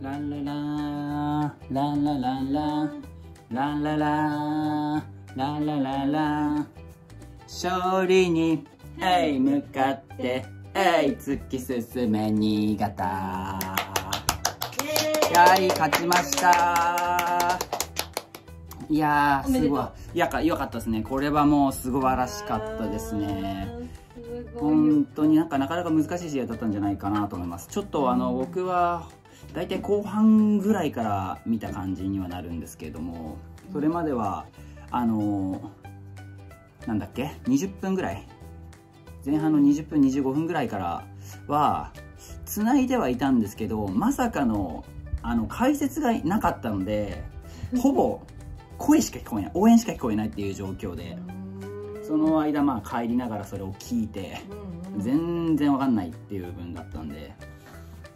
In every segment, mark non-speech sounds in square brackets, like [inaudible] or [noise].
ランララーランラランランランララーランラララ勝利にえい向かってえい突き進め新潟やい勝ちましたいやーすごいいやかよかったですねこれはもう素晴らしかったですね本当になんかなかなか難しい試合だったんじゃないかなと思いますちょっとあの僕は大体後半ぐらいから見た感じにはなるんですけれどもそれまではあのなんだっけ20分ぐらい前半の20分25分ぐらいからは繋いではいたんですけどまさかのあの解説がなかったので [laughs] ほぼ声しか聞こえない応援しか聞こえないっていう状況でその間まあ帰りながらそれを聞いて全然わかんないっていう部分だったんで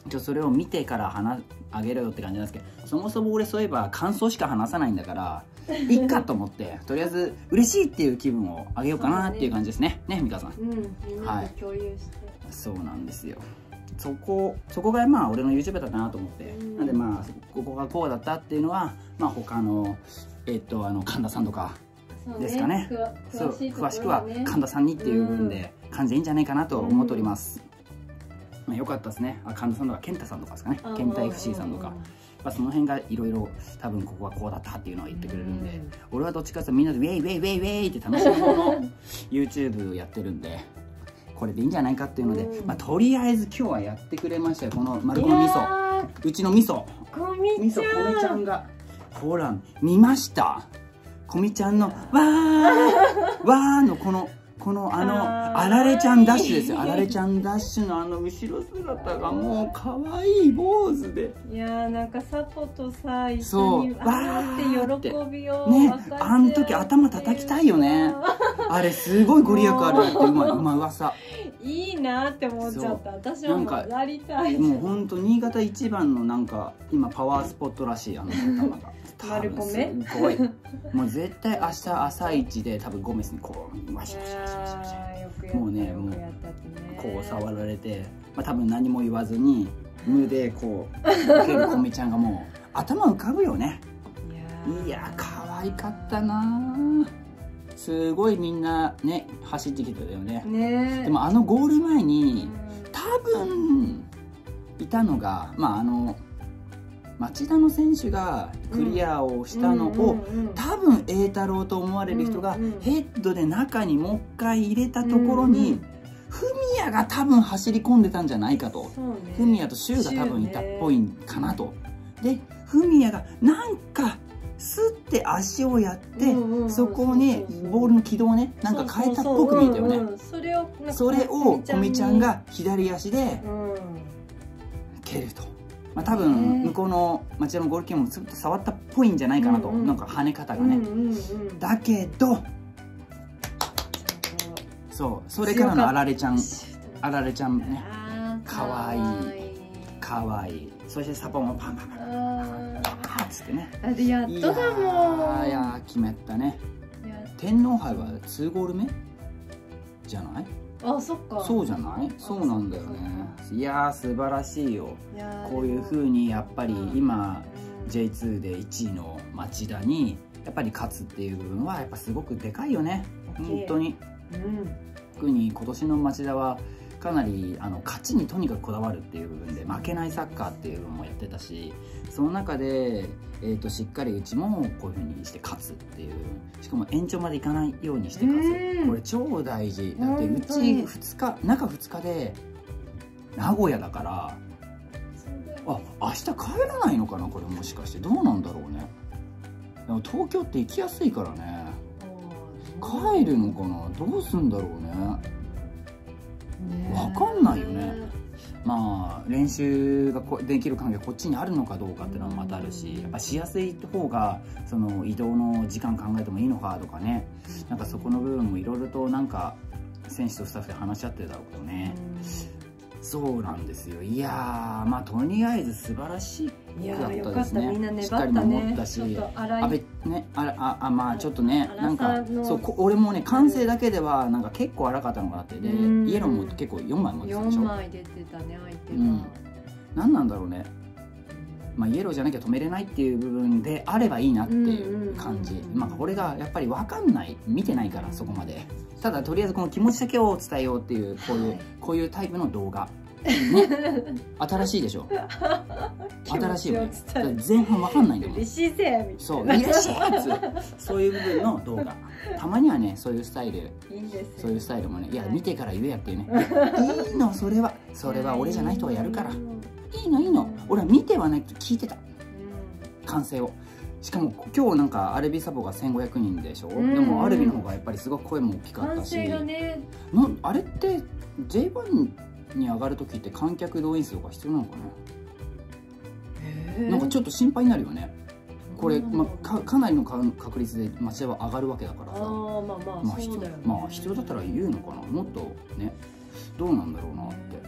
ちょそれを見てから話あげろよって感じなんですけどそもそも俺そういえば感想しか話さないんだから [laughs] いっかと思ってとりあえず嬉しいっていう気分をあげようかなっていう感じですね。ね美香さん。うんみんなと共有して、そうなんですよ。そこそこがまあ俺の YouTube だったなと思って、うん。なんでまあここがこうだったっていうのはまあ他のえっとあの神田さんとかですかね。くわそう詳しくは神田さんにっていう部分で感じでいいんじゃないかなと思っております、まあ、よかったですね。あ神田さんとか健太さんとかですかね。あ健太 FC さんとか、うまあ、その辺がいろいろ多分ここはこうだったっていうのを言ってくれるんで、うん。俺はどっちかっていうとみんなでウェイウェイウェイウェイって楽しむ方の YouTube をやってるんでこれでいいんじゃないかっていうので、うん。まあ、とりあえず今日はやってくれましたよ。この丸子の味噌。噌うちの味噌。こみちゃんが。ほら見ました。こみちゃんの「わー」わーのこのこのあのあられちゃんダッシュですよ。あられちゃんダッシュのあの後ろ姿がもう可愛い坊主で。いやーなんかサポとさ一緒にわーって喜びをねあん時頭叩きたいよね。あれすごいご利益あるってうまいうまい噂。いいなって思っちゃった。私もなんかやりたい。もうほんと新潟一番のなんか今パワースポットらしいあの頭が丸米？すごい。[laughs] もう絶対明日朝一で多分ゴメスにこうワシいャワシャワシャワシャワシもうねもうこう触られて、まあ、多分何も言わずに無でこう受けるコミちゃんがもう頭浮かぶよね。いやー。いや可愛かったなすごいみんなね走ってきてたよね。ね。えでもあのゴール前うにん。多分いたのがまああの町田の選手がクリアをしたのを、多分栄太郎と思われる人がヘッドで中にもう一回入れたところに、フミヤが多分走り込んでたんじゃないかと。ね。フミヤとシュウが多分いたっぽいかなと。でフミヤがなんかスッて足をやって、そこをねそうそうそうボールの軌道をねなんか変えたっぽく見えたよね。それをそれをコミちゃんが左足でうん。蹴ると、まあ、多分ね。向こうの町田のゴールキーもずっと触ったっぽいんじゃないかなと、うんうん。なんか跳ね方がね、うんうんうんだけどそうそれからのあられちゃん。あられちゃんねあーかわい。い。かわい。いそしてサポもパンパンパンパンっつってねーだってやっいとだもんいやー決めたねや天皇杯は2ゴール目じゃないあそっか。そうじゃない？そうなんだよね。いやー素晴らしいよ。こういう風でもにやっぱり今うん J2 で1位の町田にやっぱり勝つっていう部分はやっぱすごくでかいよね。本当に。うん。特に今年の町田はかなりあの勝ちにとにかくこだわるっていう部分で負けないサッカーっていうのもやってたしその中で、えー、としっかりうちもこういうふうにして勝つっていうしかも延長までいかないようにして勝うん。つこれ超大事。だってうち本当に。2日中2日で名古屋だからあ明日帰らないのかなこれもしかして。どうなんだろうね。でも東京って行きやすいからね。帰るのかな。どうすんだろうねね。わかんないよね。まあ練習がこできる環境がこっちにあるのかどうかっていうのはまたあるしやっぱしやすい方がその移動の時間考えてもいいのかとかね。なんかそこの部分もいろいろとなんか選手とスタッフで話し合ってるだろうけどね。そうなんですよ。いやーまあとりあえず素晴らしいよかったったですね。みんな粘っしっかり守たねったしちょっと荒い。あべねあらああまあちょっとね荒なんかそうこ俺もね完成だけではなんか結構荒かったのがあってでうん。イエローも結構4枚持ってたでし4ょ枚出てたね相手が、うん。何なんだろうね。まあ、イエローじゃなきゃ止めれないっていう部分であればいいなっていう感じ、まあ、これがやっぱり分かんない。見てないからそこまで。ただとりあえずこの気持ちだけを伝えようっていうこういう、はい。こういうタイプの動画、ね、[laughs] 新しいでしょ。新しいよね前半分かんないんだもん。嬉しいぜみたいな。そう嬉しいやつ。そういう部分の動画。[laughs] たまにはねそういうスタイル。いいんですそういうスタイルもねいやはい。見てから言えやっていうね。[laughs] いいのそれは。それは俺じゃない人がやるから。いいのいいの。俺は見てはないと聞いてた。完成を。しかも今日なんかアルビサボが1500人でしょ、うん。でもアルビの方がやっぱりすごく声も大きかったし。完成がね。あれって J1 に上がる時って観客動員数が必要なのかな、なんかちょっと心配になるよね。これ、まあ、かかなりのか確率で町田は上がるわけだからあさ。あまあまあまあ人そうだよね。まあ人だったら言うのかな。もっとねどうなんだろうなって。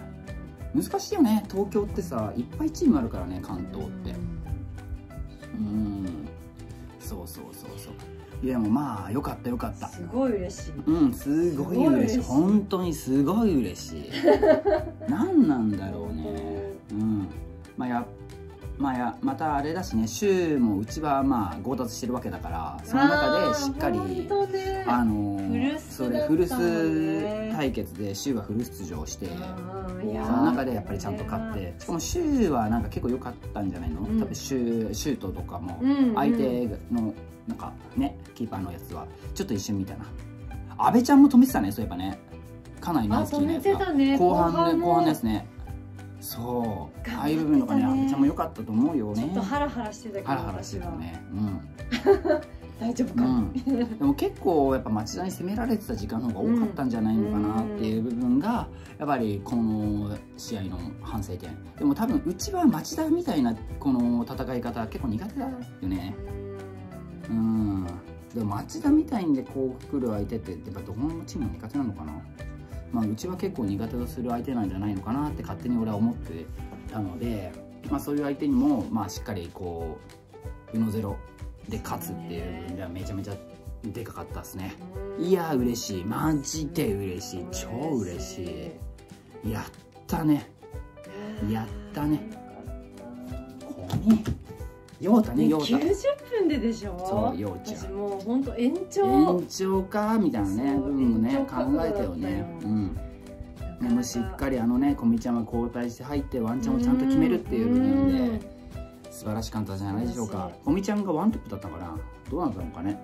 難しいよね。東京ってさいっぱいチームあるからね関東って。うん。そうそうそうそういやでもまあよかったよかった。すごい嬉しい。うんすごい嬉しい。本当にすごい嬉しい。[laughs] 何なんだろうね。うん。まあやまあやまたあれだしね。週もうちはまあ強奪してるわけだからその中でしっかりああのフルスそれフルス対決で週はフル出場してその中でやっぱりちゃんと勝って。しかも週はなんか結構良かったんじゃないの、うん。多分週シュートとかも相手のなんかねキーパーのやつは。ちょっと一瞬見たな。阿部ちゃんも止めてたねそういえばね。かなりナイスキーのやつね。後半ねも。後半のやつね。そう。ああいう部分とかね阿部ちゃんも良かったと思うよね。ちょっとハラハラしてたけどハラハラしてたね。うん。[laughs] 大丈夫か、うん、でも結構やっぱ町田に攻められてた時間の方が多かったんじゃないのかなっていう部分がやっぱりこの試合の反省点。でも多分うちは町田みたいなこの戦い方結構苦手だよねうん。でも町田みたいにでこう来る相手ってやっぱどこのチームも苦手なのかな？まあうちは結構苦手とする相手なんじゃないのかなって勝手に俺は思ってたので、まあ、そういう相手にもまあしっかりこううのゼロで勝つっていう部分ではめちゃめちゃでかかったですね。いやー嬉しい。マジで嬉しい。超嬉しい。やったね。やったね。ここにようたねようた90分ででしょ？そうようちゃん。私もう本当延長延長か？みたいなね部分もね考えたよね。うん。でもしっかりあのねこみちゃんは交代して入ってワンチャンをちゃんと決めるっていう部分で素晴らしかったんじゃないでしょうか。こみちゃんがワントップだったかなどうなったのかね。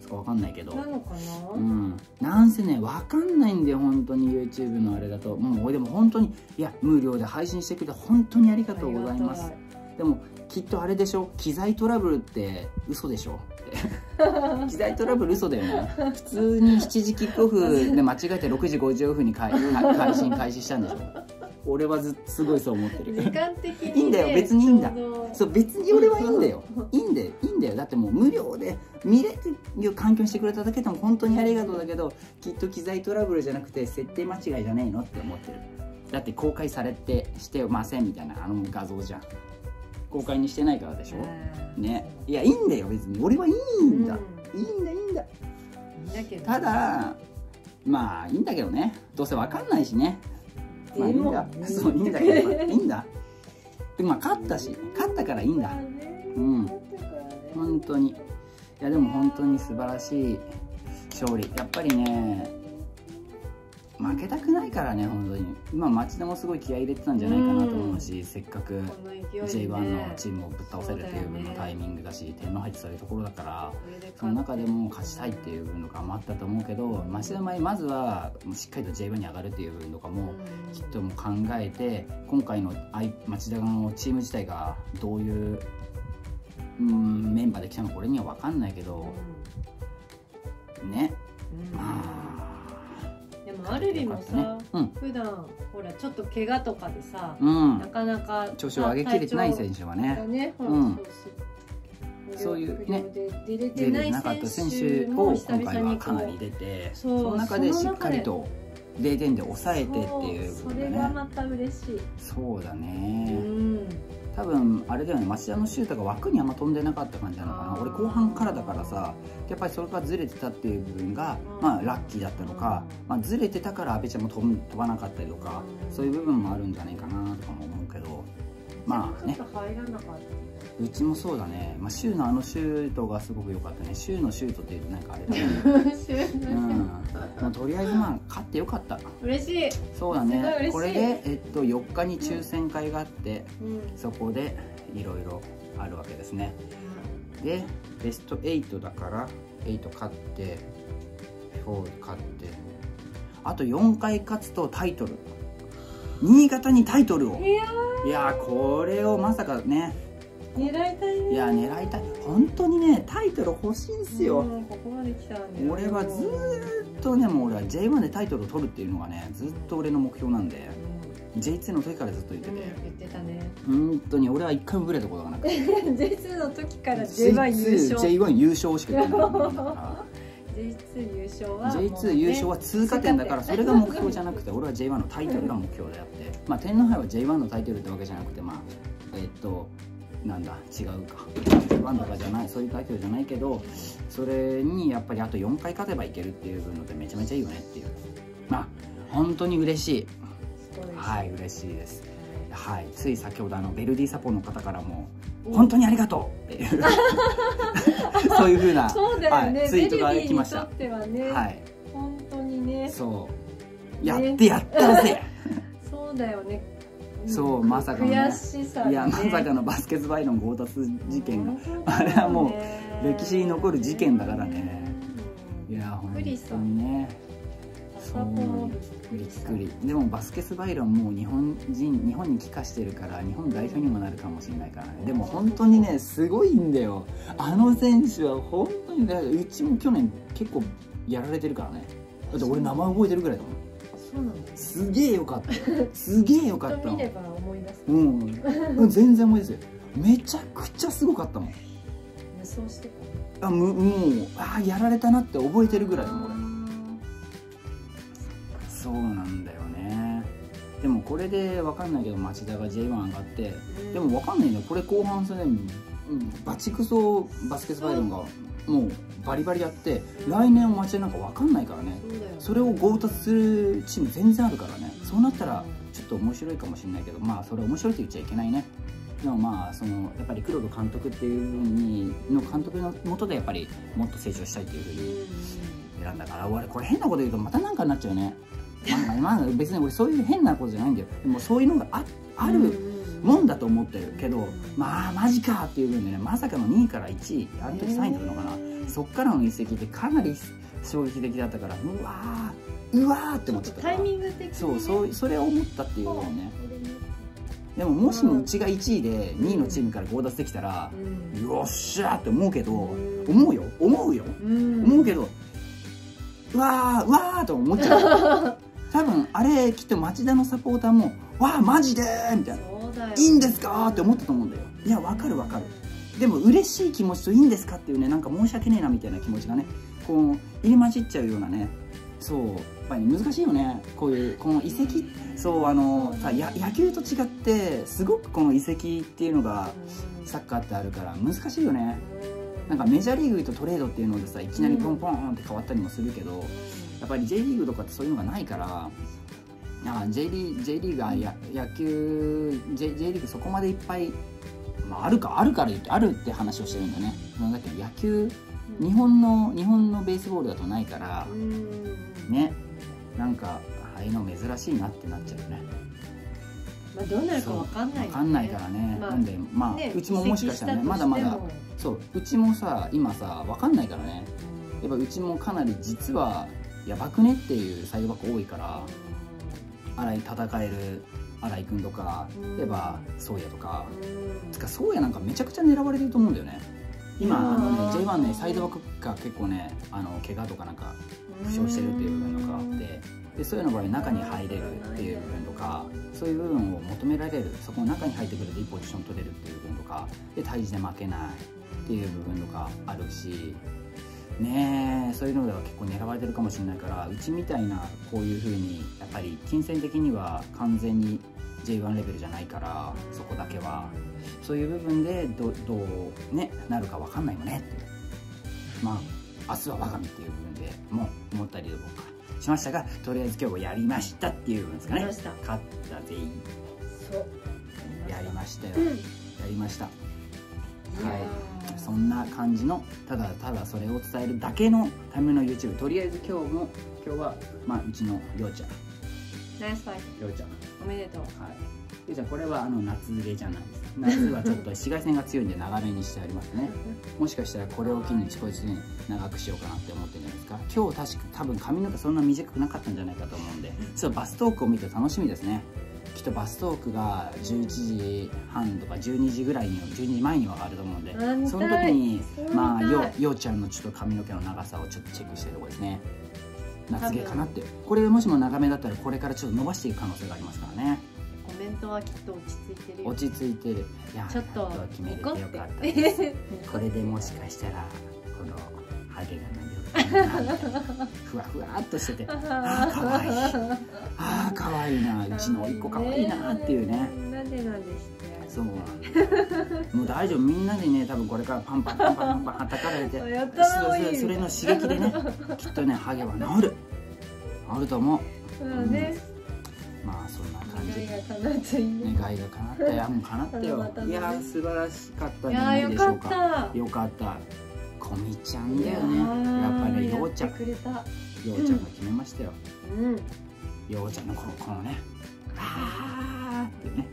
そこわかんないけど。なのかな、うん、なんせねわかんないんだよ本当に。YouTube のあれだと。もう俺でも本当にいや無料で配信してくれて本当にありがとうございます。でもきっとあれでしょ？機材トラブルって嘘でしょ？[laughs] 機材トラブル嘘だよね。普通に7時キックオフで間違えて6時55分に開配信開始したんでしょ？俺はずすごいそう思ってる。時間的に、ね、いいんだよ。別にいいんだ。そう別に俺はいいんだよ。いいんだよ。いいんだよ。だってもう無料で見れる環境にしてくれただけでも本当にありがとうだけどきっと機材トラブルじゃなくて設定間違いじゃねえの？って思ってる。だって公開されてしてませんみたいなあの画像じゃん公開にしてないからでしょ？うん。ね。いやいいんだよ別に。俺はいいんだ、ういいんだいいんだ。いいんだけど。ただまあいいんだけどね。どうせわかんないしね。まあいいんだ。でもそういいんだけど、まあいいんだ。でまあ勝ったし。勝ったからいいんだ。うん。本当に。いやでも本当に素晴らしい勝利。やっぱりね負けたくないからね本当に。今町田もすごい気合い入れてたんじゃないかなと思うし、せっかくこの勢いで J1 ねのチームをぶっ倒せるっていう分のタイミングだし点の入ってそういうところだからその中でも勝ちたいっていう分とかもあったと思うけど町田の場合まずはしっかりと J1 に上がるっていう分とかもきっともう考えて今回のあい町田のチーム自体がどういう、うん、メンバーで来たのか俺には分かんないけどね。うん。まあでもアルビもさ、よかったね普段ほらちょっと怪我とかでさ、うん、なかなか調子を上げきれてない選手はがねね、ほらうんそう。いうね出れなかった選選手を今回はかなり出てその中でしっかりと0点で抑えてっていうそうそれがまた嬉しい、そうだうねん多分あれだよね町田のシュートが枠にあんま飛んでなかった感じなのかな。俺後半からだからさやっぱりそれからずれてたっていう部分がまあラッキーだったのか、まあ、ずれてたから阿部ちゃんも飛ぶ飛ばなかったりとかそういう部分もあるんじゃないかなとかも思うけど。まあねうちもそうだね、まあ、シューのあのシュートがすごく良かったね。シューのシュートってなんかあれだね。[laughs] うん、まあ、とりあえずまあ勝ってよかった。嬉しい、そうだね。これで、えっと、4日に抽選会があって、うん、そこでいろいろあるわけですね。でベスト8だから8勝って4勝って。あと4回勝つとタイトル。新潟にタイトルを。いやいやーこれをまさかねー狙いたいね。いや狙いたい。本当にねタイトル欲しいんすよ、うんここまで来た俺はずーっとねもう俺は J1 でタイトルを取るっていうのがねずっと俺の目標なんでう J2 の時からずっと言ってん、て、言ってたね。本当に俺は一回もブレたことがなくて。[laughs] J2 の時から J1 優勝。J1 優勝しか言ってないんだから [laughs] J2 優勝はね J2 優勝は通過点だからそれが目標じゃなくて俺は J1 のタイトルが目標であって。[laughs] まあ天皇杯は J1 のタイトルってわけじゃなくてまあえっとなんだ違うか。J1 とかじゃないそういうタイトルじゃないけどそれにやっぱりあと4回勝てばいけるっていうのでめちゃめちゃいいよねっていう。まあ本当に嬉しい。はい嬉しいです。はいつい先ほどあのベルディサポの方からも本当にありがとう！っていう。[laughs] そういうふうなね、はい、ツイートがベルディ来ましたにとってはね、はい。本当にね。そう。やってやったぜ、[laughs] そうだよねそうまさかのね。いやまさかのバスケスバイロン強奪事件が。あれはもう歴史に残る事件だからね。いうんや本びっくりした。当にね朝ポもびっくりでもバスケスバイロンもう日本人日本に帰化してるから日本代表にもなるかもしれないからね。でも本当にねすごいんだよ。あの選手は本当にねうちも去年結構やられてるからね。だって俺名前覚えてるぐらいだもんす。げえよかった。すげえよかった。見れば思い出す。うん、うん、全然思い出すよめちゃくちゃすごかったもん。無双してた。あむもうあーやられたなって覚えてるぐらいだもん俺。そうなんだよね。でもこれで分かんないけど町田が J1 上がって。でも分かんないんだよこれ後半戦でうんバチクソバスケスバイロンがもうバリバリやって来年は町田なんか分かんないからね。それを強奪するチーム全然あるからね。そうなったらちょっと面白いかもしれないけどまあそれ面白いって言っちゃいけないね。でもまあそのやっぱり黒田監督っていうふうにの監督のもとでやっぱりもっと成長したいっていうふうに選んだから俺これ変なこと言うとまたなんかになっちゃうね。まあまあ別に俺そういう変なことじゃないんだよ。でもそういうのがああるもんだと思ってるけどまあマジかっていうふうにねまさかの2位から1位あの時3位だったのかな。そっからの移籍ってかなり衝撃的だったからうわーうわーって思っちゃったタイミング的にね。そうそうそれを思ったっていうのね。でももしもうちが1位で2位のチームから強奪できたらうん。よっしゃーって思うけどうん思うよ。思うよ。うん。思うけどうわーうわーと思っちゃう。[laughs] 多分あれきっと町田のサポーターも「わあマジで!」みたいな。そうだよ「いいんですか?」って思ったと思うんだよ。いやわかるわかる。でも嬉しい気持ちと「いいんですか?」っていうねなんか申し訳ねえなみたいな気持ちがね。こう入り混じっちゃうようなね。そう。やっぱり難しいよね。こういうこの移籍そうあのさや野球と違ってすごくこの移籍っていうのがサッカーってあるから難しいよね。なんかメジャーリーグとトレードっていうのでさいきなりポンポンって変わったりもするけど、やっぱり J リーグとかってそういうのがないからあ J リー J リーガーや野球 J, J リーグそこまでいっぱい、まあ、あるかあるから言ってあるって話をしてるんだよね。なんだっけ野球日本の日本のベースボールだとないからね。なんかああいうの珍しいなってなっちゃうよね。まあどうなるかわかんないよね。わかんないからね、まあなんでまあ、ねうちももしかしたらねまだまだそううちもさ今さわかんないからね。やっぱうちもかなり実はやばくねっていうサイドバック多いから新井戦える新井君とかうん例えば宗谷とか。うんつか宗谷なんかめちゃくちゃ狙われてると思うんだよね。今あのねあー J1 ねサイドバックが結構ねあの怪我とかなんか負傷してるっていう部分とかあって。でそういうの場合中に入れるっていう部分とかそういう部分を求められるそこの中に入ってくるといいポジション取れるっていう部分とか。で対峙で負けないっていう部分とかあるしねえそういうのでは結構狙われてるかもしれないからうちみたいなこういうふうにやっぱり金銭的には完全に J1 レベルじゃないからそこだけは。そういう部分でどどう、ね、なるか分かんないよねって。いうまあ明日は我が身っていう部分でも思ったりとかしましたがとりあえず今日はやりましたっていう部分ですかね。やりました。勝ったぜ。そう。やりましたよ、うん。やりました。いはい。そんな感じのただただそれを伝えるだけのための YouTube とりあえず今日も今日はまあうちのようちゃん。ナイスファイトようちゃん。おめでとう。はい。ようちゃんこれはあの夏入れじゃないです。夏はちょっと紫外線が強いんで長めにしてありますね。[laughs] もしかしたらこれを機に少しね長くしようかなって思ってるんじゃないですか？今日確か多分髪の毛そんな短くなかったんじゃないかと思うんで [laughs] ちょっとバストークを見て楽しみですねとバストークが11時半とか12時ぐらいに12時前にはあると思うんでその時にまあよようちゃんのちょっと髪の毛の長さをちょっとチェックしてるところですね。夏毛かなって。これもしも長めだったらこれからちょっと伸ばしていく可能性がありますからね。コメントはきっと落ち着いてるよ。落ち着いてる。いやちょっと決めれてよ怒かったです。これでもしかしたらこのハゲがなるふわふわっとしてて [laughs] あーかわい。いあーかわいいな。うちの甥っ子かわいいなっていうね。なんでなんでして。そう。もう大丈夫。みんなでね多分これからパンパンパンパンパンはたかられて [laughs] そいいそそれの刺激でね [laughs] きっとねハゲは治る。治ると思う。そうね。まあそんな感じ。願いが叶うといが叶ったよ。もう叶ったよ。いやー素晴らしかったんいじゃないでしょうか。た。よかったこみちゃんだよいねーやっぱねようちゃん。ようちゃんが決めましたよ。うん。ようちゃんのこのこのね。わーってね。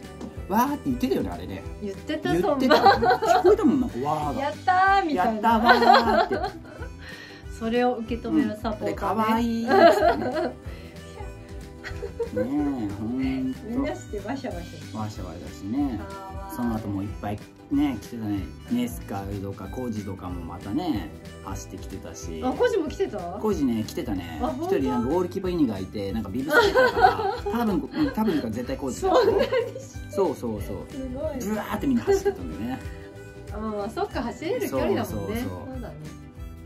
わーって言ってたよねあれね。言ってた言と思う。ってた聞こえたもんなんかわーが。やったーみたいやったなわーって。[laughs] それを受け止めるサポーター、ねでかわいいね。[laughs] ねえほんみんなしてバシャバシとわしゃわしゃだしね。ャその後もいっぱいね来てたね。ネスカとかコージとかもまたね走ってきてたし。あコジも来てた？コージね来てたね。一人なんかゴールキーパーイニがいてなんかビブスしてたから多分 [laughs] うん多分絶対コージだ。よそうそうそう。すごい。ブワーってみんな走ってたんでね。あまあまあそっか走れる距離だもんね。そうそうそう。だね。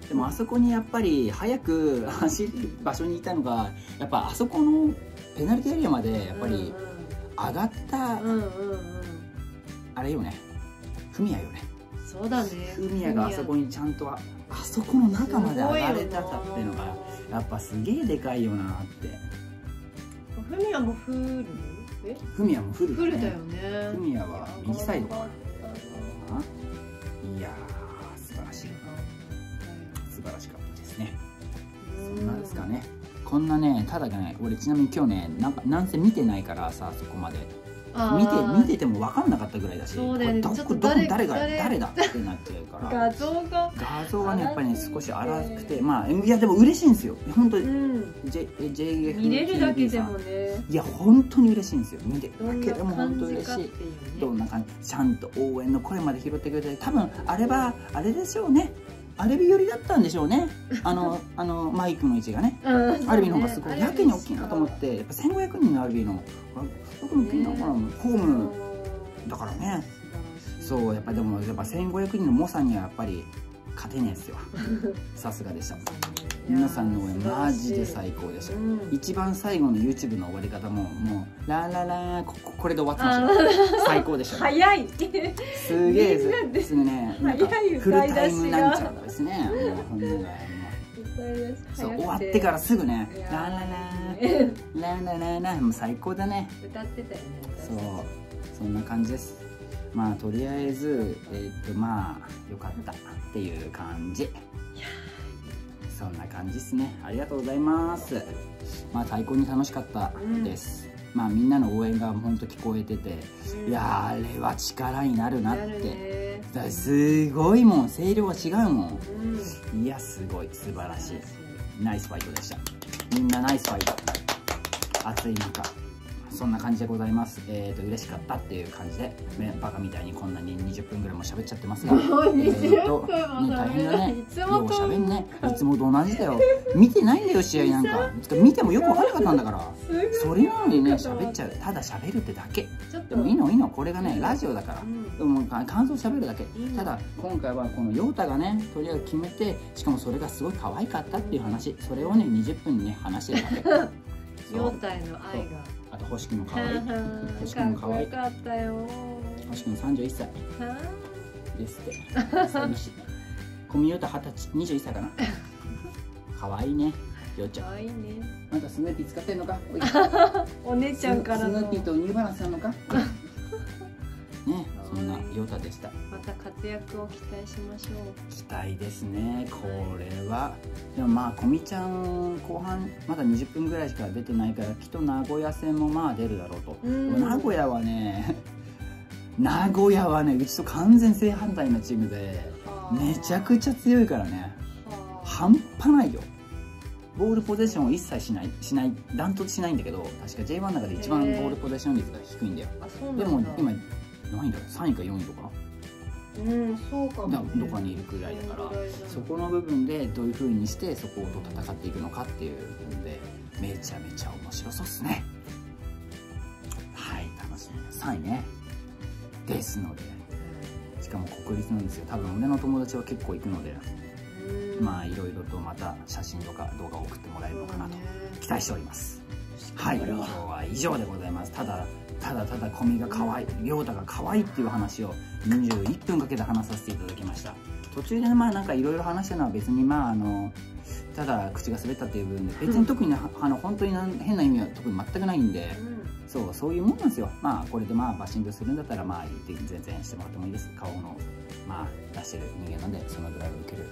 でもあそこにやっぱり早く [laughs] 走る場所にいたのがやっぱあそこのペナルティーエリアまでやっぱり上がったうんうんうんうんあれよね。フミヤよね。そうだね。フミヤがあそこにちゃんとああそこの中まで上がれたかっていうのがやっぱすげえでかいよなって。フミヤもフル？え？フミヤもフルフルだよね。ねフミヤは右サイドかな。いやー素晴らしい。素晴らしかったですね。なそんなですかね。こんなねただね俺ちなみに今日ねなんかなんせ見てないからさそこまで見て見てても分かんなかったぐらいだしそうだよね。これどこどこ誰が誰？誰だってなっちゃうから。画像が。画像はねやっぱりね少し荒くて。まあいやでも嬉しいんですよ。本当に。うん。J JF 見れるだけでもね。いや本当に嬉しいんですよ。見て。るだけでも本当感じかって嬉しいね。どんな感じ。ちゃんと応援の声まで拾ってくれて。多分あれはあれでしょうねアルビ寄りだったんでしょうね。あの [laughs] あのマイクの位置がね。うんアルビの方がすごい。やけに大きいなと思っうて。やっぱ1500人のアルビの。あどこの国なのかなホームだからね。そうやっぱでもやっぱ1500人の猛者にはやっぱり勝てねえですよ。[laughs] さすがでした皆さんの応援マジで最高でした。うん。一番最後の YouTube の終わり方ももうラララこここれで終わってました。よ最高でした早い。すげえです。ね。早いフルタイムなんちゃらですね。もうほんならもうそう終わってからすぐね。ラララララララもう最高だね。歌ってたよねそう。そんな感じですまあとりあえずえーっとまあよかったっていう感じ。そんな感じですね。ありがとうございます。まあ最高に楽しかったです、まあみんなの応援が本当聞こえてて、うん。いやーあれは力になるなって、ね。だすごいもん声量が違うもうんん。いやすごい。素晴らしい。ナイスファイトでした。みんなナイスファイト。暑い中そんな感じでございます。えっ、ー、と嬉しかったっていう感じで、ね、バカみたいにこんなに20分ぐらいも喋っちゃってますがもう20と分もね大変だねいつもと。喋んね。いつもと同じだよ。見てないんだよ試合なんか。見てもよく分からなかったんだから。それなのにね喋っちゃう。ただ喋るってだけ。でもいいのいいの。これがねラジオだから。うん。でもか感想喋るだけ。ただ今回はこのヨータがねとりあえず決めてしかもそれがすごい可愛かったっていう話。それをね20分にね話してるだけ。[laughs] ヨタへの愛があと星君も可愛い。か星君も可愛い。かったよ。星君31歳。はですって。寂しい。[laughs] 小見ヨータ20歳21歳かな。可愛いね。よっちゃん。可愛いね。またスヌーピー使ってんのか？お [laughs] 姉ちゃんからスヌのーピーとニューバランスなのか？[laughs] 亮太でした。また活躍を期待しましょう。期待ですね。これは。でもまあこみちゃん後半まだ20分ぐらいしか出てないからきっと名古屋戦もまあ出るだろうと、名古屋はね [laughs] 名古屋はねうちと完全正反対のチームでめちゃくちゃ強いからね。半端ないよ。ボールポゼッションを一切しないしないダントツしないんだけど確か J1 の中で一番ボールポゼッション率が低いんだよ。でも今何位だろう3位か4位とか？うんそうかも、ね、どこにいるくらいだから。そこの部分でどういうふうにしてそこと戦っていくのかっていう部分でめちゃめちゃ面白そうっすね。はい楽しみです3位ね。ですので。しかも国立なんですよ。多分俺の友達は結構行くので。まあいろいろとまた写真とか動画を送ってもらえるのかなと。期待しておりますはい。今日は以上でございます。ただただただ小見が可愛い亮太が可愛いっていう話を21分かけて話させていただきました。途中でまあなんかいろいろ話したのは別にまああのただ口が滑ったっていう部分で別に特にあの本当に変な意味は特に全くないんで、そうそういうもんなんですよ。まあこれでまあバッシングするんだったらまあ全然してもらってもいいです。顔のまあ出してる人間なんでそのぐらいを受ける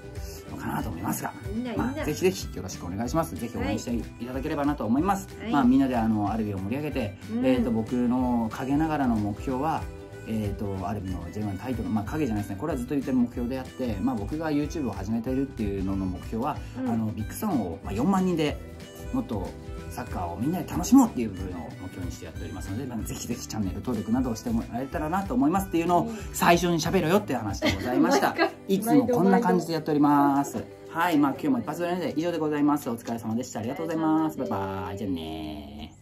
のかなと思いますが。まあ、ぜひぜひよろしくお願いします。ぜひ応援していただければなと思います、はい、まあみんなであのアルビを盛り上げて、うん、えっ、と僕の陰ながらの目標はえーと、アルビの J1 タイトル、まあ、影じゃないですね。これはずっと言ってる目標であって、まあ、僕が YouTube を始めているっていうのの目標は、うん、あのビッグサンを、まあ、4万人でもっとサッカーをみんなで楽しもうっていう部分を目標にしてやっておりますので、まあ、ぜひぜひチャンネル登録などをしてもらえたらなと思いますっていうのを最初に喋ろよっていう話でございました。[laughs] いつもこんな感じでやっております。[laughs] はい。まあ今日も一発撮りなので以上でございます。お疲れ様でした。ありがとうございます。バイバイ。じゃあね